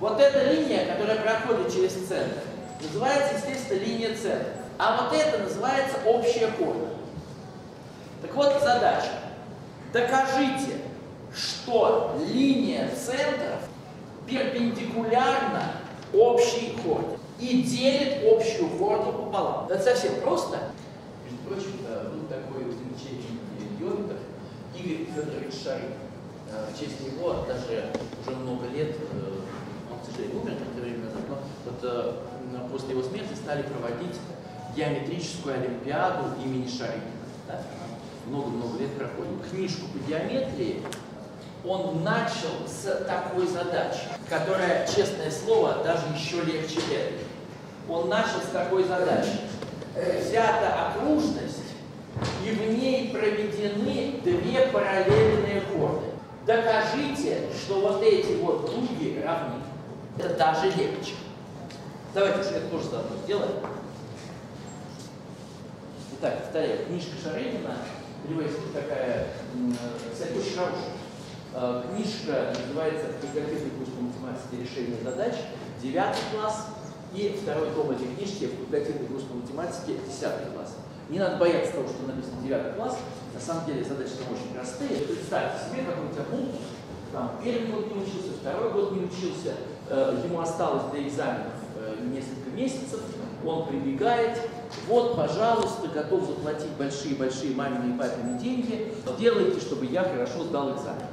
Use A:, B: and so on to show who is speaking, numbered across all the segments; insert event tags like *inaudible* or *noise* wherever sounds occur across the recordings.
A: Вот эта линия, которая проходит через центр, называется, естественно, линия центра. А вот это называется общая хорда. Так вот, задача. Докажите, что линия центров перпендикулярна общей хорде и делит общую хорду пополам. Это совсем просто. Между прочим, был такой замечательный географ Игорь Федорович Шарин. Э, В честь него даже уже много лет, э, к сожалению, умер некоторое время назад, но вот э, после его смерти стали проводить геометрическую олимпиаду имени Шарина. Да? Много-много лет проходит. Книжку по геометрии он начал с такой задачи, которая, честное слово, даже еще легче этой. Он начал с такой задачи. Взята окружность, и в ней проведены две параллельные хорды. Докажите, что вот эти вот дуги равны. Это даже легче. Давайте же это тоже заодно сделаем. Итак, повторяю, книжка Шаренина, переводится такая, м, кстати, очень хорошая. Э, Книжка называется «Факультативный курс по математике решения задач», 9 класс, и второй том этой книжки «Факультативный курс по математике», 10 класс. Не надо бояться того, что написано 9 класс, на самом деле задачи там очень простые. Представьте себе, какой у тебя мултус, там первый год не учился, второй год не учился, э, ему осталось до экзаменов э, несколько месяцев, он прибегает, вот, пожалуйста, готов заплатить большие-большие мамины и папины деньги, делайте, чтобы я хорошо сдал экзамен.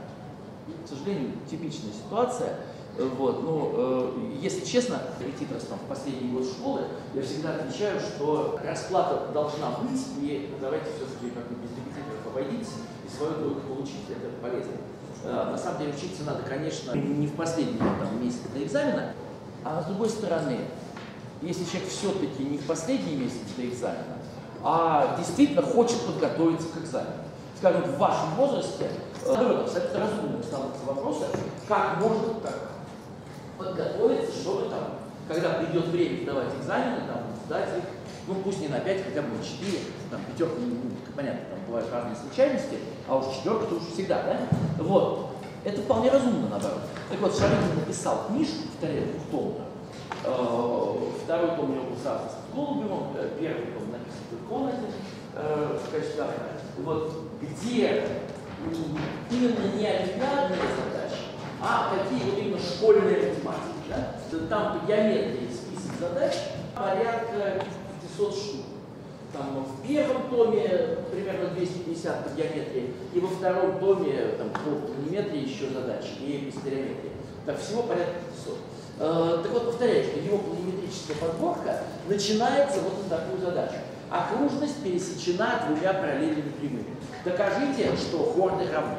A: К сожалению, типичная ситуация. Э, Вот, ну, э, если честно, репетиторством в последний год школы я всегда отвечаю, что расплата должна быть, и давайте все-таки как-то без репетиторов обойдитесь и свою дольку получить, это полезно. Э, на самом деле учиться надо, конечно, не в последний там, месяц до экзамена, а с другой стороны, если человек все-таки не в последний месяц до экзамена, а действительно хочет подготовиться к экзамену, скажем, в вашем возрасте, э, абсолютно разумным становится вопрос, как можно так подготовиться, чтобы там, когда придет время сдавать экзамены, там, сдать их, ну пусть не на 5, хотя бы на 4, там, пятерка, ну, понятно, там бывают разные случайности, а уж четверка то уж всегда, да? Вот. Это вполне разумно, наоборот. Так вот, Шарин написал книжку, повторяю, двухтомную. Э, Второй том у него был сразу с Голубевым, э, первый том написан в комнате э, в качестве автора. Вот где именно не олимпиадные задачи, а какие вот именно школьные математики. Да Там по геометрии список задач порядка 500 штук. Там в первом томе примерно 250 по геометрии, и во втором томе там, по планиметрии еще задачи, и по стереометрии. Так всего порядка 500. Э, так вот, повторяю, что его планиметрическая подборка начинается вот на такую задачу. Окружность пересечена двумя параллельными прямыми. Докажите, что хорды равны.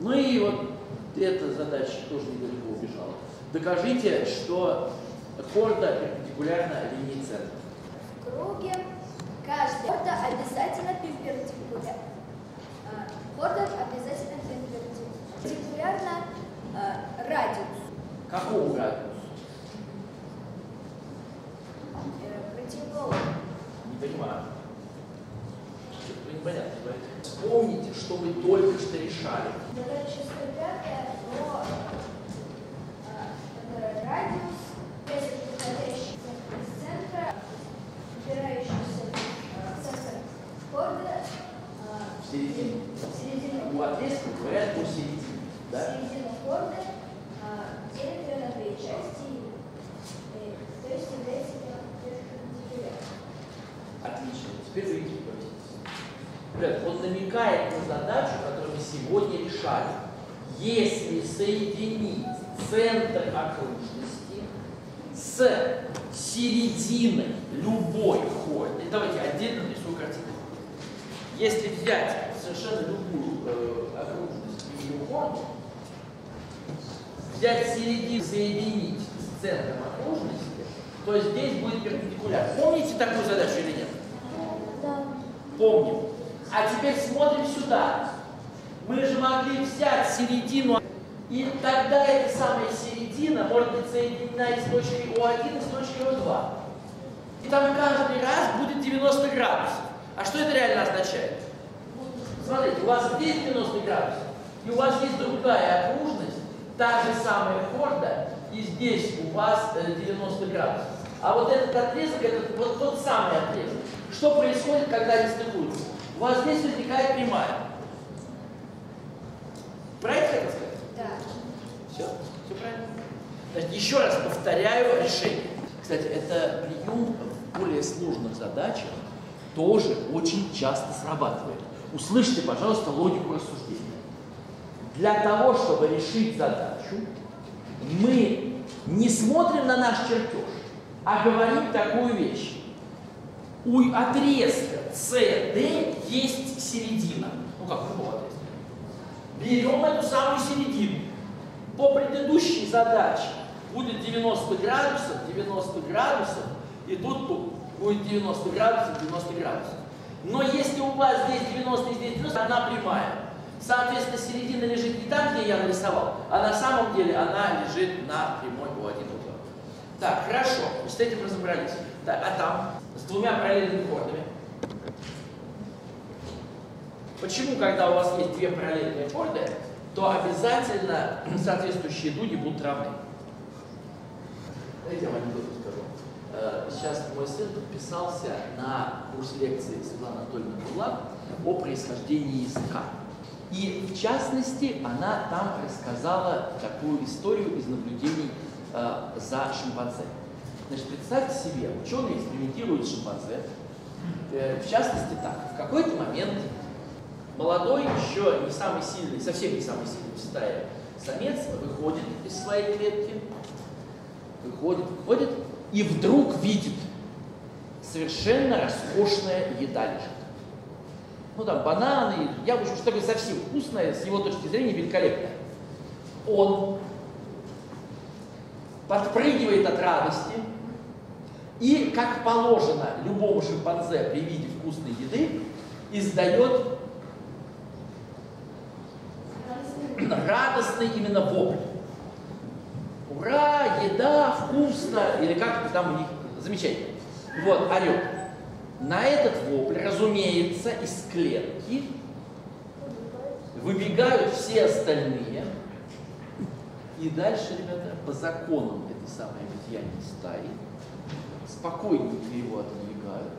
A: Ну и вот эта задача тоже недалеко убежала. Докажите, что хорда перпендикулярна линии центра.
B: В круге каждый хорда обязательно перпендикулярна. Хорда обязательно. Перпендикулярна э, радиусу.
A: Какому радиусу?
B: Э, противоположному.
A: Не понимаю. Что-то непонятно. говорит. Вспомните, что вы только что решали.
B: Задача 105, но э, это радиус, если выходящий из центра, упирающийся в центр хорда,
A: В середине.
B: в середину
A: У отрезка говорят посередине. Да?
B: середину хорда, делит ее на две части, э, то есть является.
A: Отлично. Теперь вы видите. Ребят, он намекает на задачу, которую мы сегодня решали. Если соединить центр окружности с серединой любой хорды, давайте отдельно нарисую картинку. Если взять совершенно любую э, окружность и ее хорду, взять середину, соединить с центром окружности, то здесь будет перпендикуляр. Помните такую задачу или нет?
B: Да.
A: Помним. А теперь смотрим сюда. Мы же могли взять середину, и тогда эта самая середина может быть соединена и с точкой О1, и с точкой О2. И там каждый раз будет 90 градусов. А что это реально означает? Смотрите, у вас здесь 90 градусов, и у вас есть другая окружность, та же самая хорда, и здесь у вас 90 э, градусов. А вот этот отрезок, это вот тот самый отрезок. Что происходит, когда они стыкуются? У вас здесь возникает прямая. Правильно хотел сказать?
B: Да.
A: Все? Все правильно? Значит, еще раз повторяю решение. Кстати, это прием в более сложных задачах тоже очень часто срабатывает. Услышьте, пожалуйста, логику рассуждения. Для того, чтобы решить задачу, мы не смотрим на наш чертеж, а говорим такую вещь. У отрезка CD есть середина. Ну как, любого отрезка. Берем эту самую середину. По предыдущей задаче будет 90 градусов, 90 градусов, и тут будет 90 градусов, 90 градусов. Но если у вас здесь 90 и здесь 90, она прямая. Соответственно, середина лежит не там, где я нарисовал, а на самом деле она лежит на прямой у один угол. Так, хорошо, с этим разобрались. Так, а там с двумя параллельными хордами. Почему, когда у вас есть две параллельные хорды, то обязательно *clears throat* соответствующие дуги будут равны? Дайте вам анекдот сейчас мой сын подписался на курс лекции Светланы Анатольевны Бурлак о происхождении языка. И в частности, она там рассказала такую историю из наблюдений э, за шимпанзе. Значит, представьте себе, ученые экспериментируют с шимпанзе. Э, в частности так, в какой-то момент молодой, еще не самый сильный, совсем не самый сильный в стае самец выходит из своей клетки, выходит, выходит, и вдруг видит, совершенно роскошная еда лежит. Ну там бананы, яблочко, что такое совсем вкусное, с его точки зрения великолепное. Он подпрыгивает от радости, и, как положено любому шимпанзе при виде вкусной еды, издает радостный именно вопль. Ура, еда, вкусно, или как там у них замечательно. Вот, орет. На этот вопль, разумеется, из клетки выбегают все остальные. И дальше, ребята, по законам этой самой обезьяньей стаи, спокойненько его отодвигают.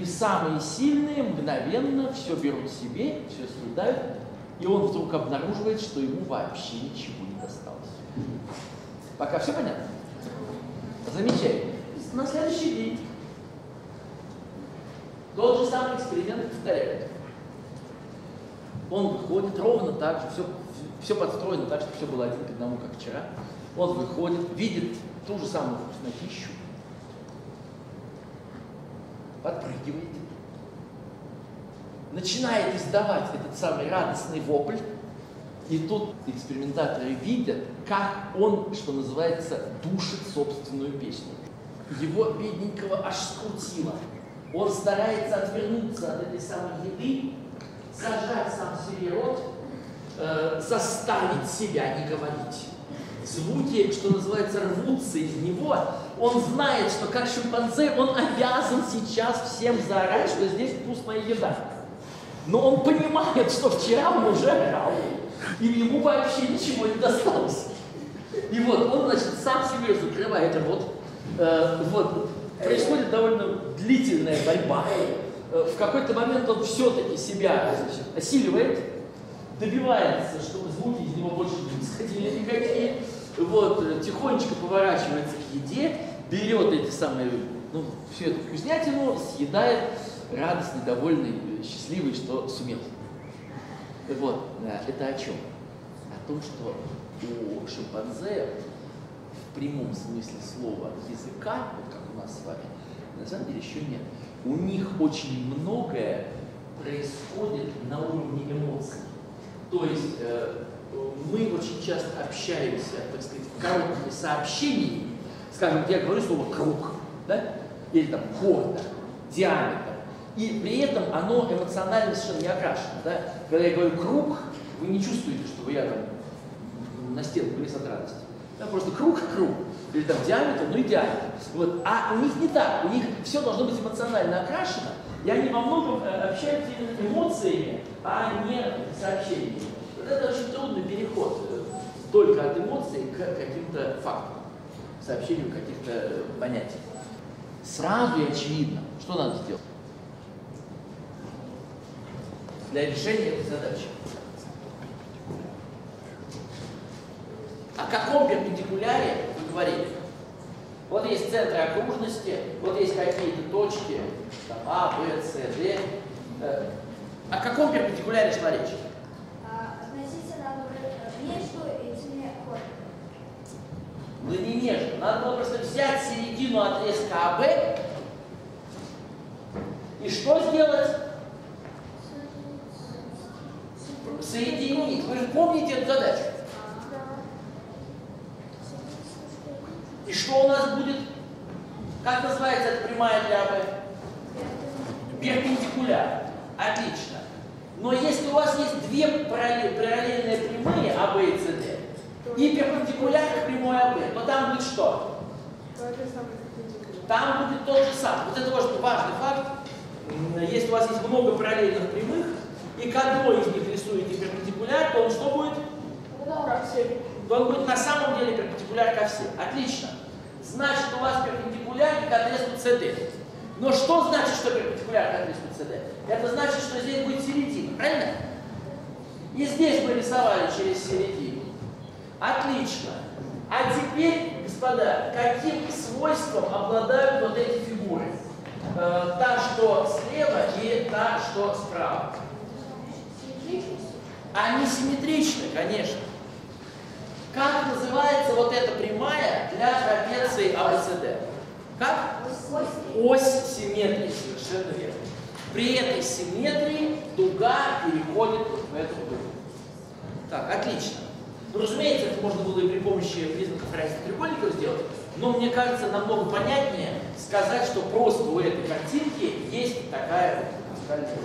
A: И самые сильные мгновенно все берут себе, все съедают, и он вдруг обнаруживает, что ему вообще ничего не досталось. Пока все понятно? Замечательно. На следующий день тот же самый эксперимент повторяет. Он выходит ровно так же, все, все подстроено так, чтобы все было один к одному, как вчера. Он выходит, видит ту же самую вкуснотищу, подпрыгивает, начинает издавать этот самый радостный вопль, и тут экспериментаторы видят, как он, что называется, душит собственную песню. Его бедненького аж скрутило. Он старается отвернуться от этой самой еды, зажать сам себе рот, э, заставить себя не говорить. Звуки, что называется, рвутся из него. Он знает, что как шимпанзе он обязан сейчас всем заорать, что здесь вкусная еда. Но он понимает, что вчера он уже орал, и ему вообще ничего не досталось. И вот он, значит, сам себе закрывает рот. Э, вот, происходит довольно длительная борьба. Э, в какой-то момент он все-таки себя значит, осиливает, добивается, чтобы звуки из него больше не исходили никакие. Вот, тихонечко поворачивается к еде, берет эти самые, ну, всю эту вкуснятину, съедает, радостный, довольный, счастливый, что сумел. Вот, это о чем? О том, что у шимпанзе в прямом смысле слова языка, вот как у нас с вами, на самом деле еще нет. У них очень многое происходит на уровне эмоций. То есть э, мы очень часто общаемся, так сказать, короткими сообщениями. Скажем, я говорю слово круг, да? Или там корда, диаметр. И при этом оно эмоционально совершенно не окрашено. Да? Когда я говорю круг, вы не чувствуете, что вы я там на стену вылез от радости. Да, просто круг круг. Или там диаметр, ну и диаметр. Вот. А у них не так. У них все должно быть эмоционально окрашено. И они во многом э, общаются именно эмоциями, а не сообщениями. Вот это очень трудный переход. только от эмоций к каким-то фактам, сообщению каких-то понятий. Сразу и очевидно, что надо сделать для решения этой задачи. О каком перпендикуляре вы говорите? Вот есть центры окружности, вот есть какие-то точки, там А, Б, С, Д. Э, о каком перпендикуляре шла речь?
B: А.
A: Ну не между. Надо было просто взять середину отрезка АБ и что сделать? Соединить. Вы же помните эту задачу? И что у нас будет? Как называется эта прямая для АБ? Перпендикуляр. Отлично. Но если у вас есть две параллельные прямые АБ и СД, и перпендикуляр к прямой АБ, то там будет что? Там будет тот же самый. Вот это очень важный факт. Если у вас есть много параллельных прямых, и к одной из них рисуете перпендикуляр, то он что будет? То он будет на самом деле перпендикуляр ко всем. Отлично. Значит, у вас перпендикуляр к отрезку CD. Но что значит, что перпендикуляр к отрезку CD? Это значит, что здесь будет середина, правильно? И здесь мы рисовали через середину. Отлично. А теперь, господа, каким свойством обладают вот эти фигуры? Э, та, что слева, и та, что справа. Они симметричны, конечно. Как называется вот эта прямая для трапеции АБЦД? Как? Ось симметрии, совершенно верно. При этой симметрии дуга переходит вот в эту дугу. Так, отлично. Ну, разумеется, это можно было и при помощи признаков равенства треугольников сделать, но мне кажется намного понятнее сказать, что просто у этой картинки есть такая вот музыкальная.